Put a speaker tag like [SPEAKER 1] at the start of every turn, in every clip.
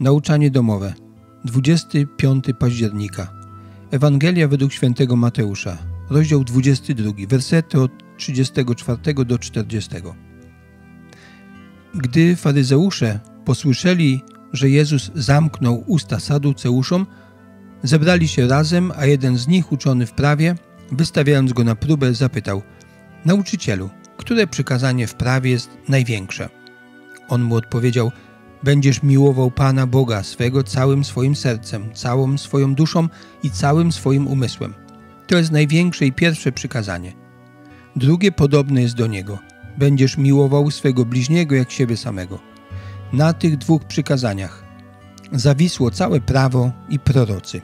[SPEAKER 1] Nauczanie domowe. 25 października. Ewangelia według świętego Mateusza. Rozdział 22, wersety od 34 do 40. Gdy faryzeusze posłyszeli, że Jezus zamknął usta saduceuszom, zebrali się razem, a jeden z nich, uczony w prawie, wystawiając go na próbę, zapytał: Nauczycielu, które przykazanie w prawie jest największe? On mu odpowiedział: Będziesz miłował Pana Boga swego całym swoim sercem, całą swoją duszą i całym swoim umysłem. To jest największe i pierwsze przykazanie. Drugie podobne jest do niego. Będziesz miłował swego bliźniego jak siebie samego. Na tych dwóch przykazaniach zawisło całe prawo i prorocy.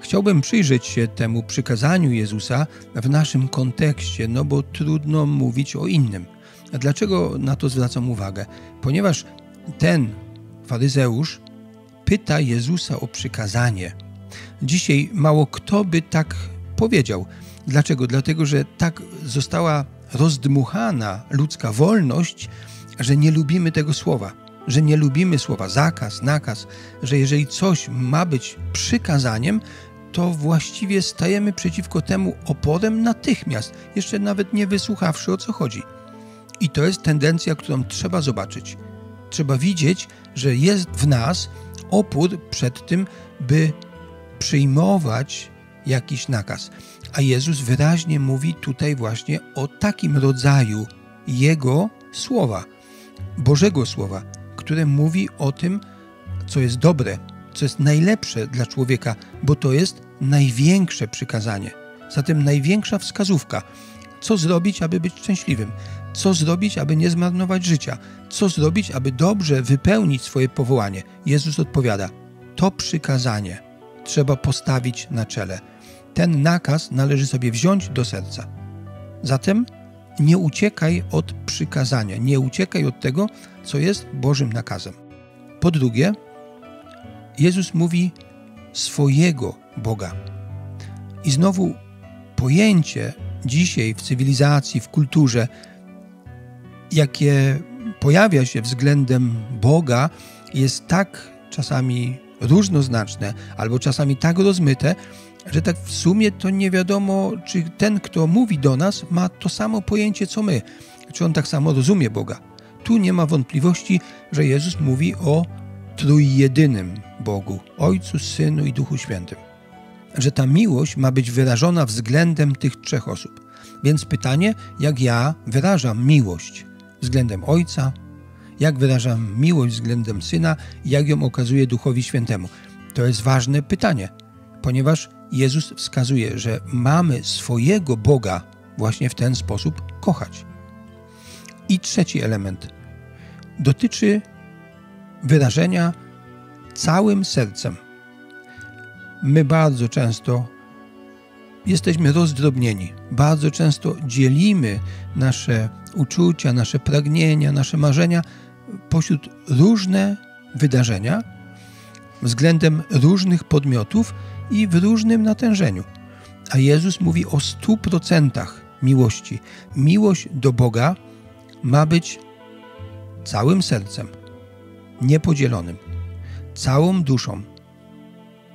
[SPEAKER 1] Chciałbym przyjrzeć się temu przykazaniu Jezusa w naszym kontekście, no bo trudno mówić o innym. A dlaczego na to zwracam uwagę? Ponieważ ten faryzeusz pyta Jezusa o przykazanie. Dzisiaj mało kto by tak powiedział. Dlaczego? Dlatego, że tak została rozdmuchana ludzka wolność, że nie lubimy tego słowa, że nie lubimy słowa zakaz, nakaz, że jeżeli coś ma być przykazaniem, to właściwie stajemy przeciwko temu oporem natychmiast, jeszcze nawet nie wysłuchawszy o co chodzi. I to jest tendencja, którą trzeba zobaczyć. Trzeba widzieć, że jest w nas opór przed tym, by przyjmować jakiś nakaz. A Jezus wyraźnie mówi tutaj właśnie o takim rodzaju Jego słowa, Bożego Słowa, które mówi o tym, co jest dobre, co jest najlepsze dla człowieka, bo to jest największe przykazanie. Zatem największa wskazówka, co zrobić, aby być szczęśliwym, co zrobić, aby nie zmarnować życia, co zrobić, aby dobrze wypełnić swoje powołanie. Jezus odpowiada: To przykazanie trzeba postawić na czele. Ten nakaz należy sobie wziąć do serca. Zatem nie uciekaj od przykazania, nie uciekaj od tego, co jest Bożym nakazem. Po drugie, Jezus mówi swojego Boga. I znowu pojęcie dzisiaj w cywilizacji, w kulturze, jakie pojawia się względem Boga, jest tak czasami różnoznaczne albo czasami tak rozmyte, że tak w sumie to nie wiadomo, czy ten, kto mówi do nas, ma to samo pojęcie co my, czy on tak samo rozumie Boga. Tu nie ma wątpliwości, że Jezus mówi o trójjedynym Bogu, Ojcu, Synu i Duchu Świętym. Że ta miłość ma być wyrażona względem tych trzech osób. Więc pytanie, jak ja wyrażam miłość względem Ojca, jak wyrażam miłość względem Syna, jak ją okazuję Duchowi Świętemu. To jest ważne pytanie, ponieważ Jezus wskazuje, że mamy swojego Boga właśnie w ten sposób kochać. I trzeci element dotyczy wyrażenia całym sercem. My bardzo często jesteśmy rozdrobnieni, bardzo często dzielimy nasze uczucia, nasze pragnienia, nasze marzenia pośród różne wydarzenia względem różnych podmiotów i w różnym natężeniu. A Jezus mówi o stu procentach miłości. Miłość do Boga ma być całym sercem, niepodzielonym, całą duszą,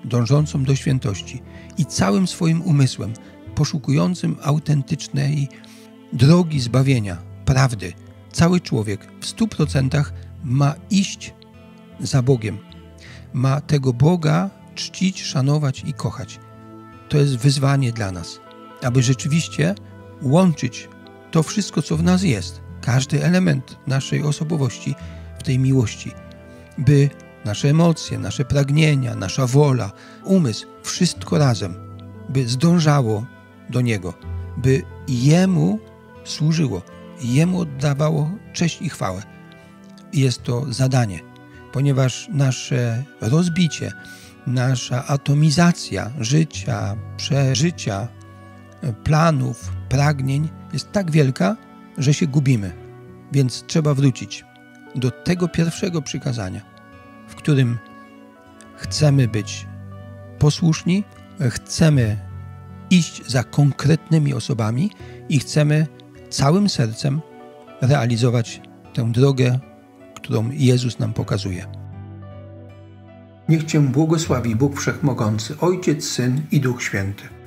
[SPEAKER 1] dążącą do świętości i całym swoim umysłem, poszukującym autentycznej drogi zbawienia, prawdy. Cały człowiek w stu procentach ma iść za Bogiem. Ma tego Boga czcić, szanować i kochać. To jest wyzwanie dla nas, aby rzeczywiście łączyć to wszystko, co w nas jest, każdy element naszej osobowości w tej miłości, by nasze emocje, nasze pragnienia, nasza wola, umysł, wszystko razem, by zdążało do Niego, by Jemu służyło, Jemu oddawało cześć i chwałę. Jest to zadanie, ponieważ nasze rozbicie, nasza atomizacja życia, przeżycia, planów, pragnień jest tak wielka, że się gubimy. Więc trzeba wrócić do tego pierwszego przykazania, w którym chcemy być posłuszni, chcemy iść za konkretnymi osobami i chcemy całym sercem realizować tę drogę, którą Jezus nam pokazuje. Niech Cię błogosławi Bóg Wszechmogący, Ojciec, Syn i Duch Święty.